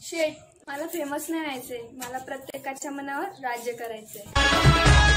शेठ मला फेमस नाही व्हायचंय. मला प्रत्येकाच्या मनावर राज्य करायचंय.